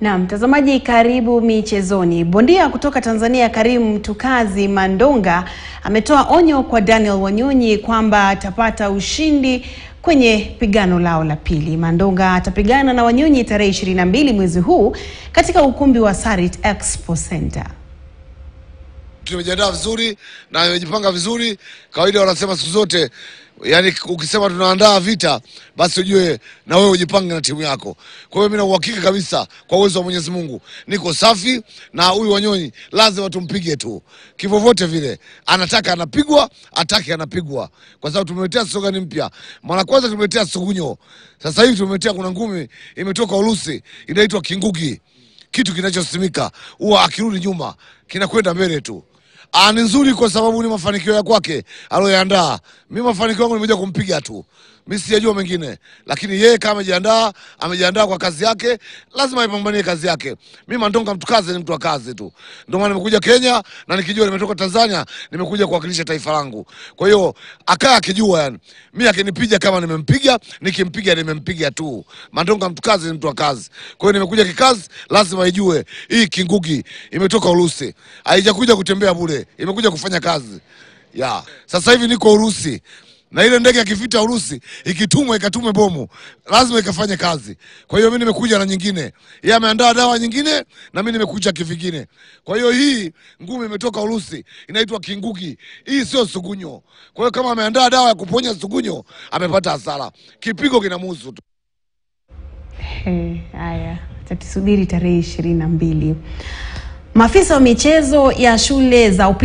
Na mtazamaji, karibu michezoni. Bondia kutoka Tanzania Karim Mtukazi Mandonga ametoa onyo kwa Daniel Wanyonyi kwamba atapata ushindi kwenye pigano lao la pili. Mandonga atapigana na Wanyonyi tarehe 22 mwezi huu katika ukumbi wa Sarit Expo Center. Tumejiandaa vizuri na imejipanga vizuri. Kawaida wanasema siku zote, yani ukisema tunaandaa vita, basi ujue na wewe ujipange na timu yako. Kwa hiyo mimi na uhakika kabisa kwa uwezo wa Mwenyezi Mungu niko safi, na huyu Wanyonyi lazima tumpige tu kivyovyote vile, anataka anapigwa, ataki anapigwa, kwa sababu tumeletea slogan mpya. Mara kwanza tumeletea sugunyo, sasa hivi tumeletea, kuna ngumi imetoka Urusi inaitwa kingugi kitu kinachosimika huwa akirudi nyuma kinakwenda mbele tu. Ah, ni nzuri kwa sababu ni mafanikio ya kwake aliyoandaa. Mimi mafanikio yangu nimekuja kumpiga tu, mimi sijajua mengine, lakini yeye kama amejiandaa, amejiandaa kwa kazi yake, lazima aipambanie kazi yake. Mimi Mandonga mtu kazi, ni mtu wa kazi tu, ndio maana nimekuja Kenya na nikijua nimetoka Tanzania, nimekuja kuwakilisha taifa langu. Kwa hiyo akaa akijua, yani. Mimi akinipiga kama nimempiga, nikimpiga nimempiga tu. Mandonga mtu kazi, ni mtu wa kazi, kwa hiyo nimekuja kikazi, lazima ijue hii kingugi imetoka Urusi, haijakuja kutembea bure, imekuja kufanya kazi. Ya. Sasa hivi niko Urusi na ile ndege ya kivita Urusi ikitumwa ikatume bomu lazima ikafanye kazi. Kwa hiyo mimi nimekuja na nyingine, yeye ameandaa dawa nyingine na mimi nimekuja kivingine. Kwa hiyo hii ngumi imetoka Urusi inaitwa kingugi, hii sio sugunyo. Kwa hiyo kama ameandaa dawa ya kuponya sugunyo amepata hasara, kipigo kinamuhusu tu. Haya, tatusubiri tarehe ishirini na mbili. Maafisa wa michezo ya shule za upili